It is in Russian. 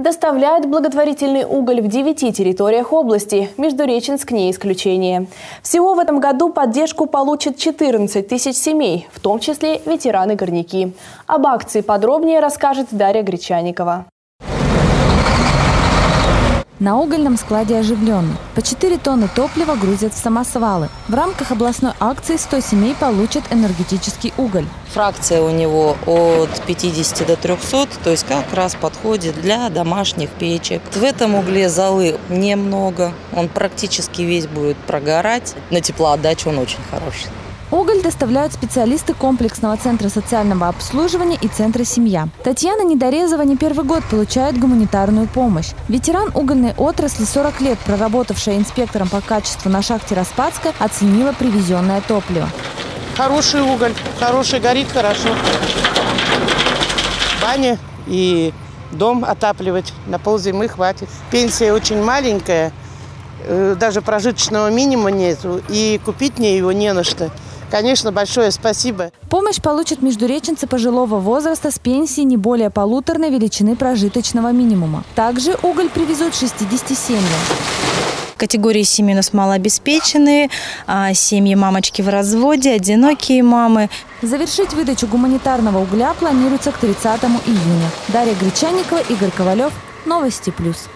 Доставляет благотворительный уголь в девяти территориях области, Междуреченск не исключение. Всего в этом году поддержку получат 14 тысяч семей, в том числе ветераны-горняки. Об акции подробнее расскажет Дарья Гречаникова. На угольном складе оживленно. По 4 тонны топлива грузят в самосвалы. В рамках областной акции 100 семей получат энергетический уголь. Фракция у него от 50 до 300, то есть как раз подходит для домашних печек. В этом угле золы немного, он практически весь будет прогорать. На теплоотдачу он очень хороший. Уголь доставляют специалисты комплексного центра социального обслуживания и центра «Семья». Татьяна Недорезова не первый год получает гуманитарную помощь. Ветеран угольной отрасли, 40 лет проработавшая инспектором по качеству на шахте Распадска, оценила привезенное топливо. Хороший уголь, хороший, горит хорошо. Баня и дом отапливать на ползимы хватит. Пенсия очень маленькая, э, даже прожиточного минимума нету, и купить мне его не на что. Конечно, большое спасибо. Помощь получат междуреченцы пожилого возраста с пенсией не более полуторной величины прожиточного минимума. Также уголь привезут 60 семьям категории семьи у нас малообеспеченные, а, семьи мамочки в разводе, одинокие мамы. Завершить выдачу гуманитарного угля планируется к 30 июня. Дарья Гречаникова, Игорь Ковалев. Новости плюс.